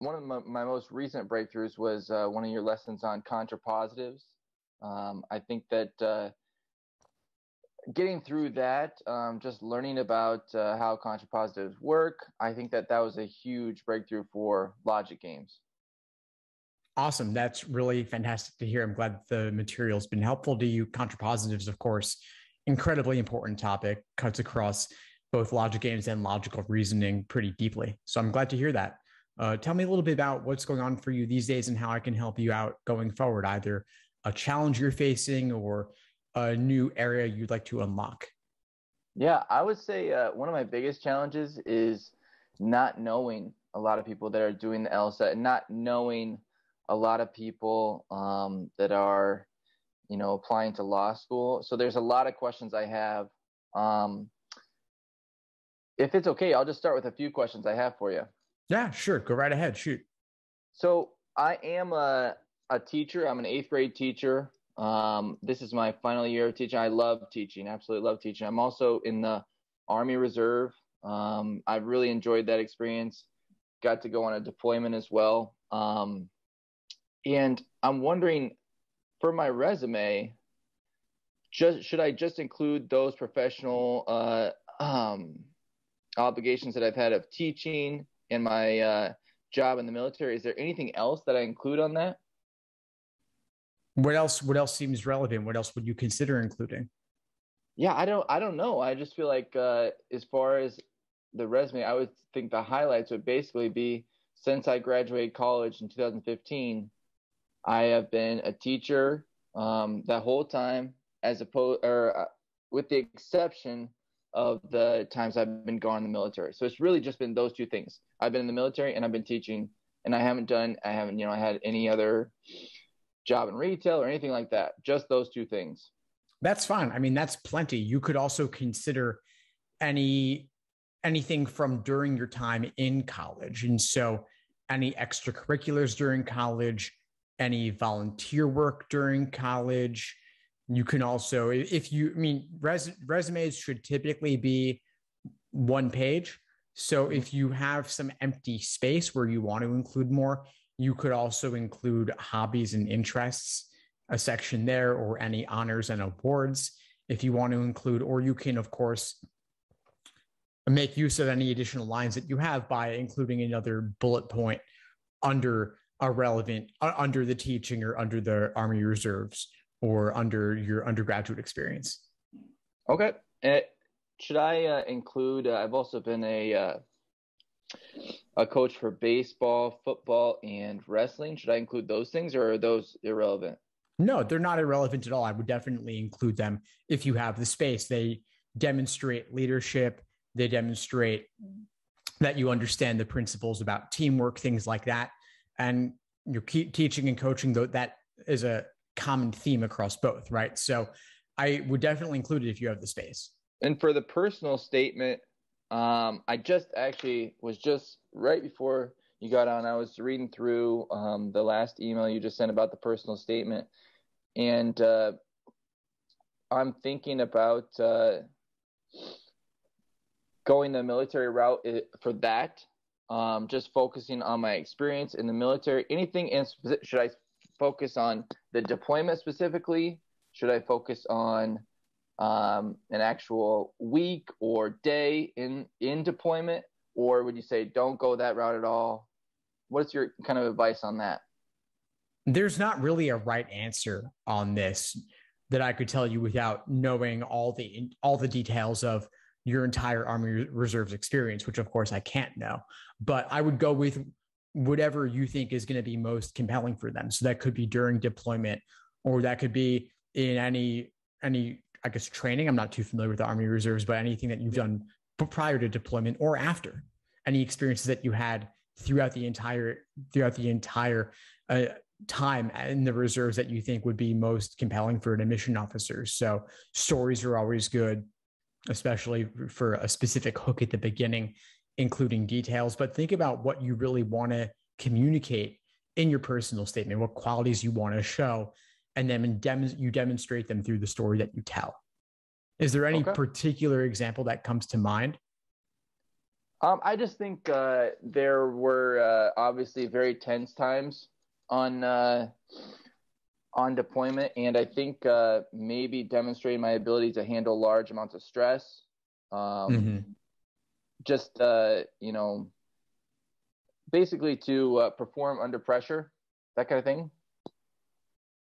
One of my, my most recent breakthroughs was uh, one of your lessons on contrapositives. Um, I think that uh, getting through that, um, just learning about uh, how contrapositives work, I think that that was a huge breakthrough for logic games. Awesome. That's really fantastic to hear. I'm glad the material's been helpful to you. Contrapositives, of course, incredibly important topic, cuts across both logic games and logical reasoning pretty deeply. So I'm glad to hear that. Uh, tell me a little bit about what's going on for you these days and how I can help you out going forward, either a challenge you're facing or a new area you'd like to unlock. Yeah, I would say uh, one of my biggest challenges is not knowing a lot of people that are doing the LSAT and not knowing a lot of people um, that are, you know, applying to law school. So there's a lot of questions I have. Um, if it's okay, I'll just start with a few questions I have for you. Yeah, sure. Go right ahead. Shoot. So I am a, a teacher. I'm an eighth grade teacher. Um, this is my final year of teaching. I love teaching, absolutely love teaching. I'm also in the Army Reserve. Um, I've really enjoyed that experience. Got to go on a deployment as well. Um, and I'm wondering for my resume, just should I just include those professional uh, um, obligations that I've had of teaching and my uh, job in the military? Is there anything else that I include on that? What else? What else seems relevant? What else would you consider including? Yeah, I don't. I don't know. I just feel like uh, as far as the resume, I would think the highlights would basically be since I graduated college in 2015 I have been a teacher um, that whole time, as opposed or uh, with the exception of the times I've been gone in the military. So it's really just been those two things. I've been in the military and I've been teaching, and I haven't done, I haven't, you know, I had any other job in retail or anything like that. Just those two things. That's fine. I mean, that's plenty. You could also consider any anything from during your time in college, and so any extracurriculars during college any volunteer work during college. You can also, if you, I mean, res, resumes should typically be one page. So if you have some empty space where you want to include more, you could also include hobbies and interests, a section there, or any honors and awards if you want to include, or you can, of course, make use of any additional lines that you have by including another bullet point under are relevant uh, under the teaching or under the Army Reserves or under your undergraduate experience. Okay. Uh, should I uh, include? Uh, I've also been a uh, a coach for baseball, football, and wrestling. Should I include those things, or are those irrelevant? No, they're not irrelevant at all. I would definitely include them if you have the space. They demonstrate leadership. They demonstrate that you understand the principles about teamwork, things like that and you're teaching and coaching though that is a common theme across both right? So i would definitely include it if you have the space. And for the personal statement um, i just actually was just right before you got on i was reading through um, the last email you just sent about the personal statement. And uh, i'm thinking about uh, going the military route eh, for that um, just focusing on my experience in the military. Anything in should I focus on the deployment specifically? Should I focus on um, an actual week or day in in deployment, or would you say don't go that route at all? What's your kind of advice on that? There's not really a right answer on this that I could tell you without knowing all the all the details of your entire Army Reserves experience, which of course I can't know. But I would go with whatever you think is going to be most compelling for them. So that could be during deployment, or that could be in any any I guess training. I'm not too familiar with the Army Reserves, but anything that you've done prior to deployment or after, any experiences that you had throughout the entire throughout the entire uh, time in the reserves that you think would be most compelling for an admission officer. So stories are always good especially for a specific hook at the beginning, including details. But think about what you really want to communicate in your personal statement, what qualities you want to show, and then dem- you demonstrate them through the story that you tell. Is there any Okay. particular example that comes to mind? Um, I just think uh, there were uh, obviously very tense times on uh, on deployment, and I think uh, maybe demonstrating my ability to handle large amounts of stress, um, Mhm. just uh, you know, basically to uh, perform under pressure, that kind of thing.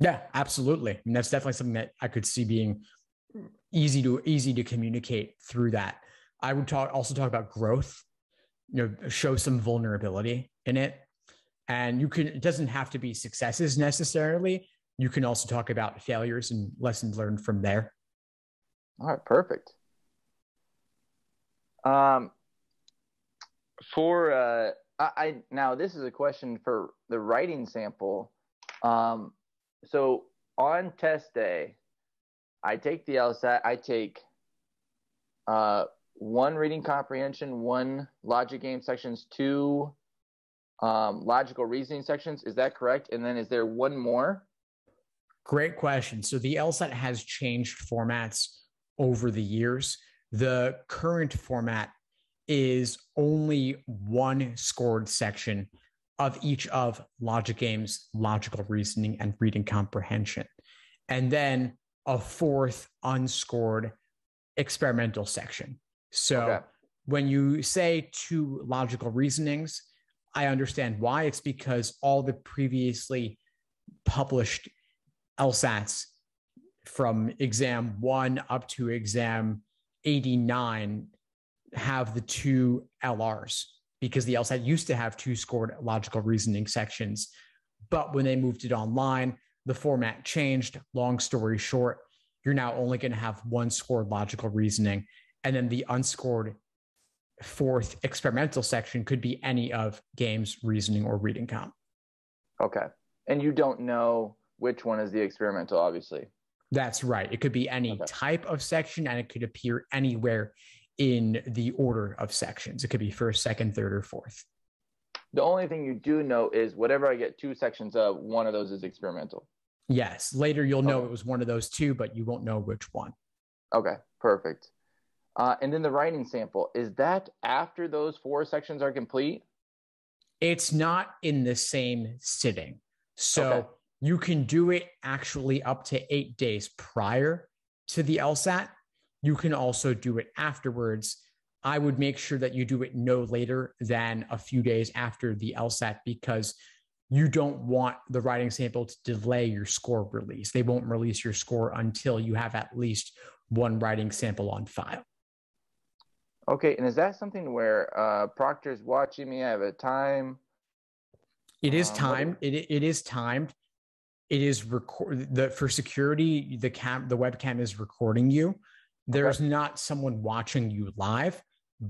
Yeah, absolutely. I mean, that's definitely something that I could see being easy to easy to communicate through that. I would talk also talk about growth, you know, show some vulnerability in it. And you can it doesn't have to be successes necessarily. You can also talk about failures and lessons learned from there. All right, perfect. Um, for uh, I, I now this is a question for the writing sample. Um, so on test day, I take the LSAT. I take uh, one reading comprehension, one logic game sections, two um, logical reasoning sections. Is that correct? And then is there one more? Great question. So the LSAT has changed formats over the years. The current format is only one scored section of each of logic games, logical reasoning, and reading comprehension. And then a fourth unscored experimental section. So Okay. when you say two logical reasonings, I understand why. It's because all the previously published LSATs from exam one up to exam 89 have the two LRs because the LSAT used to have two scored logical reasoning sections. But when they moved it online, the format changed. Long story short, you're now only going to have one scored logical reasoning. And then the unscored fourth experimental section could be any of games, reasoning, or reading comp. Okay, and you don't know which one is the experimental, obviously. That's right. It could be any Okay. type of section and it could appear anywhere in the order of sections. It could be first, second, third, or fourth. The only thing you do know is whatever I get two sections of, one of those is experimental. Yes. Later, you'll know it was one of those two, but you won't know which one. Okay, perfect. Uh, and then the writing sample is that after those four sections are complete? It's not in the same sitting. So Okay. You can do it actually up to eight days prior to the LSAT. You can also do it afterwards. I would make sure that you do it no later than a few days after the LSAT because you don't want the writing sample to delay your score release. They won't release your score until you have at least one writing sample on file. Okay, and is that something where uh, Proctor's watching me? I have a time. It is Um, timed. It it is timed. It is record the for security. The cam the webcam is recording you. There's not someone watching you live,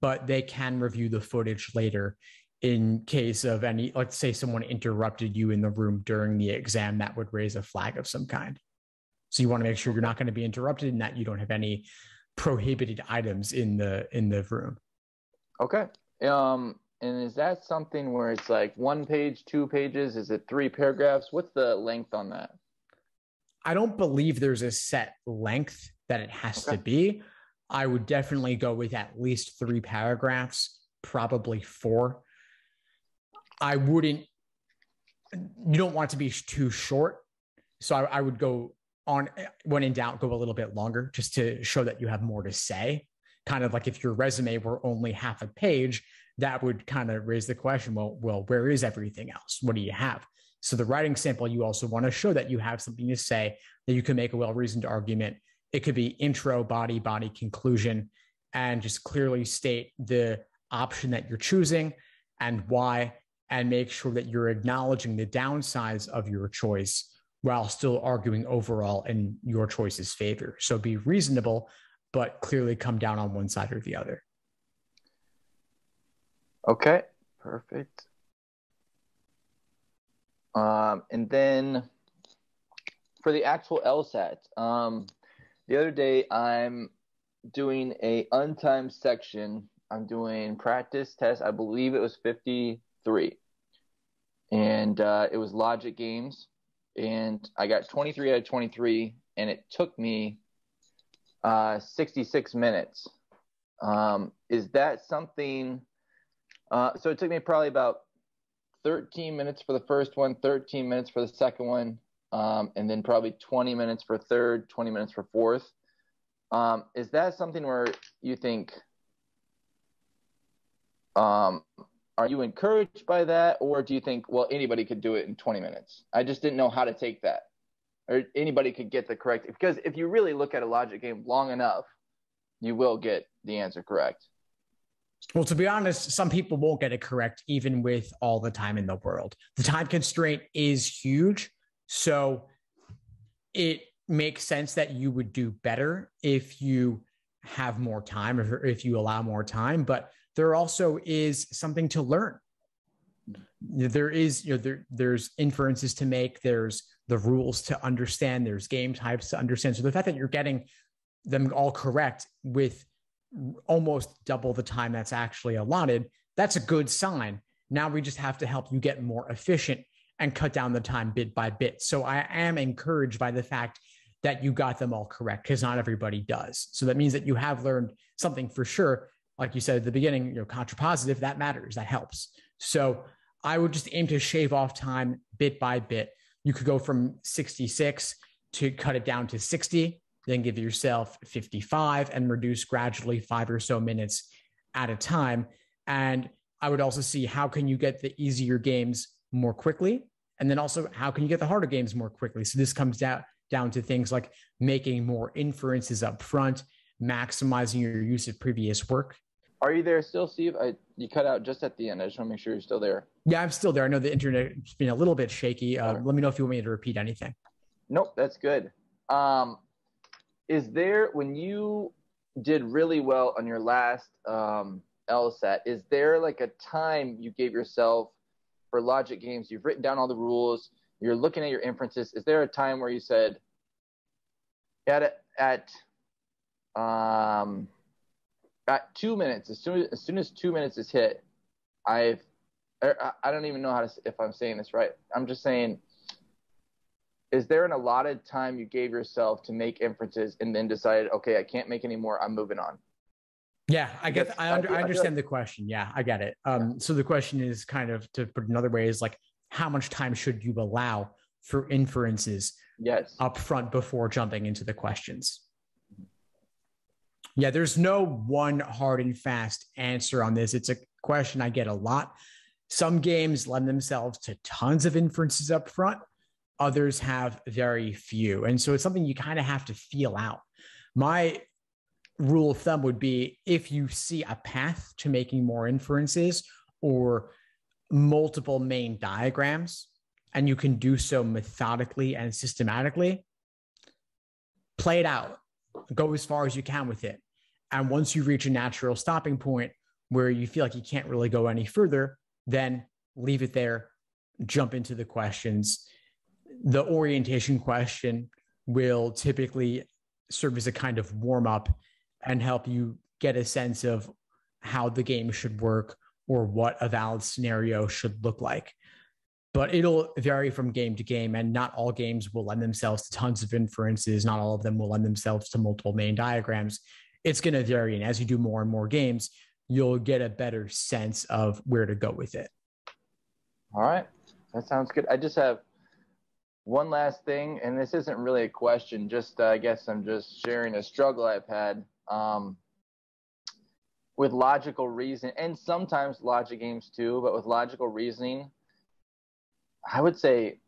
but they can review the footage later in case of any. Let's say someone interrupted you in the room during the exam, that would raise a flag of some kind. So you want to make sure you're not going to be interrupted and that you don't have any prohibited items in the in the room. Okay. Um, and is that something where it's like one page, two pages? Is it three paragraphs? What's the length on that? I don't believe there's a set length that it has Okay. to be. I would definitely go with at least three paragraphs, probably four. I wouldn't, you don't want it to be too short. So I, I would go on, when in doubt, go a little bit longer just to show that you have more to say. Kind of like if your resume were only half a page, that would kind of raise the question well, well, where is everything else? What do you have? So the writing sample, you also want to show that you have something to say, that you can make a well-reasoned argument. It could be intro, body, body, conclusion, and just clearly state the option that you're choosing and why, and make sure that you're acknowledging the downsides of your choice while still arguing overall in your choice's favor. So be reasonable, but clearly come down on one side or the other. Okay, perfect. Um, and then for the actual LSAT, um, the other day I'm doing a untimed section. I'm doing practice test. I believe it was 53, and uh, it was logic games, and I got 23 out of 23, and it took me uh, 66 minutes. Um, is that something? Uh, so it took me probably about 13 minutes for the first one, 13 minutes for the second one, um, and then probably 20 minutes for third, 20 minutes for fourth. Um, is that something where you think, um, are you encouraged by that, or do you think, well, anybody could do it in 20 minutes? I just didn't know how to take that, or anybody could get the correct. Because if you really look at a logic game long enough, you will get the answer correct. Well, to be honest, some people won't get it correct even with all the time in the world. The time constraint is huge. So it makes sense that you would do better if you have more time or if you allow more time. But there also is something to learn. There is, you know, there, there's inferences to make, there's the rules to understand, there's game types to understand. So the fact that you're getting them all correct with almost double the time that's actually allotted, that's a good sign. Now we just have to help you get more efficient and cut down the time bit by bit. So I am encouraged by the fact that you got them all correct because not everybody does. So that means that you have learned something for sure. Like you said at the beginning, you know, contrapositive, that matters, that helps. So I would just aim to shave off time bit by bit. You could go from 66 to cut it down to 60 then give yourself 55 and reduce gradually five or so minutes at a time. And I would also see how can you get the easier games more quickly? And then also how can you get the harder games more quickly? So this comes down down to things like making more inferences up front, maximizing your use of previous work. Are you there still, Steve? I, you cut out just at the end. I just want to make sure you're still there. Yeah, I'm still there. I know the internet's been a little bit shaky. Uh, right. Let me know if you want me to repeat anything. Nope, that's good. Um, is there when you did really well on your last um, LSAT, is there like a time you gave yourself for logic games? You've written down all the rules, you're looking at your inferences. Is there a time where you said, at at um, at two minutes, as soon as, as soon as two minutes is hit, I've I don't even know how to if I'm saying this right. I'm just saying is there an allotted time you gave yourself to make inferences and then decided, okay, I can't make any more. I'm moving on. Yeah, I guess I, under, I, understand the question. Yeah, I get it. Um, yeah. So the question is kind of to put another way is like, how much time should you allow for inferences? Yes. Up front before jumping into the questions. Yeah, there's no one hard and fast answer on this. It's a question I get a lot. Some games lend themselves to tons of inferences up front others have very few. And so it's something you kind of have to feel out. My rule of thumb would be if you see a path to making more inferences or multiple main diagrams, and you can do so methodically and systematically, play it out, go as far as you can with it. And once you reach a natural stopping point where you feel like you can't really go any further, then leave it there, jump into the questions the orientation question will typically serve as a kind of warm up and help you get a sense of how the game should work or what a valid scenario should look like. But it'll vary from game to game, and not all games will lend themselves to tons of inferences. Not all of them will lend themselves to multiple main diagrams. It's going to vary. And as you do more and more games, you'll get a better sense of where to go with it. All right. That sounds good. I just have one last thing, and this isn't really a question, just uh, I guess I'm just sharing a struggle I've had um, with logical reason, and sometimes logic games too, but with logical reasoning, I would say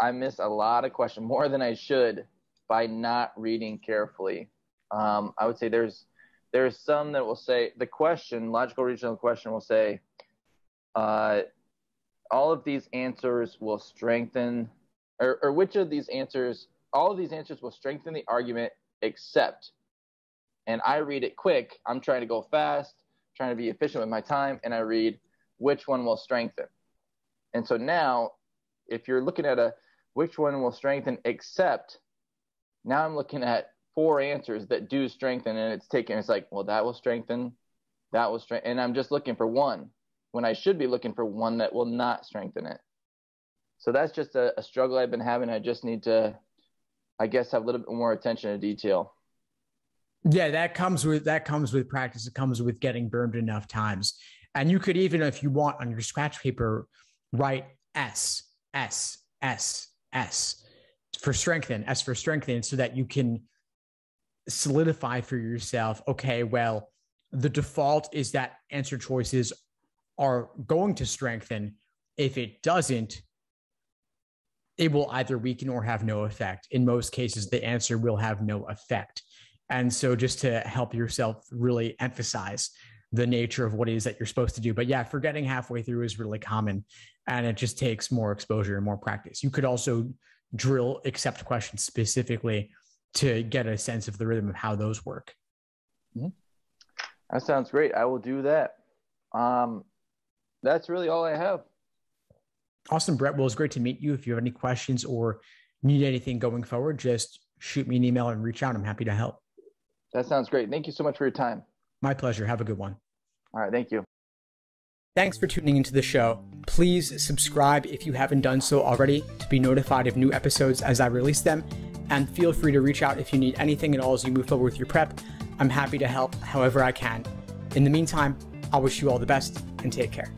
I miss a lot of questions more than I should by not reading carefully. Um, I would say there's there's some that will say the question, logical reasoning question will say, uh, all of these answers will strengthen or, or which of these answers, all of these answers will strengthen the argument except, and I read it quick. I'm trying to go fast, trying to be efficient with my time, and I read which one will strengthen. And so now, if you're looking at a which one will strengthen except, now I'm looking at four answers that do strengthen, and it's taken. It's like, well, that will strengthen, that will strengthen, and I'm just looking for one when I should be looking for one that will not strengthen it so that's just a, a, struggle I've been having. I just need to, I guess, have a little bit more attention to detail. Yeah, that comes with that comes with practice. It comes with getting burned enough times. And you could even, if you want, on your scratch paper, write S, S, S, S for strengthen, S for strengthen, so that you can solidify for yourself, okay, well, the default is that answer choices are going to strengthen. If it doesn't, it will either weaken or have no effect. In most cases, the answer will have no effect. And so, just to help yourself really emphasize the nature of what it is that you're supposed to do. But yeah, forgetting halfway through is really common and it just takes more exposure and more practice. You could also drill accept questions specifically to get a sense of the rhythm of how those work. Mm-hmm. That sounds great. I will do that. Um, that's really all I have. Awesome, Brett. Well, it's great to meet you. If you have any questions or need anything going forward, just shoot me an email and reach out. I'm happy to help. That sounds great. Thank you so much for your time. My pleasure. Have a good one. All right. Thank you. Thanks for tuning into the show. Please subscribe if you haven't done so already to be notified of new episodes as I release them. And feel free to reach out if you need anything at all as you move forward with your prep. I'm happy to help however I can. In the meantime, I wish you all the best and take care.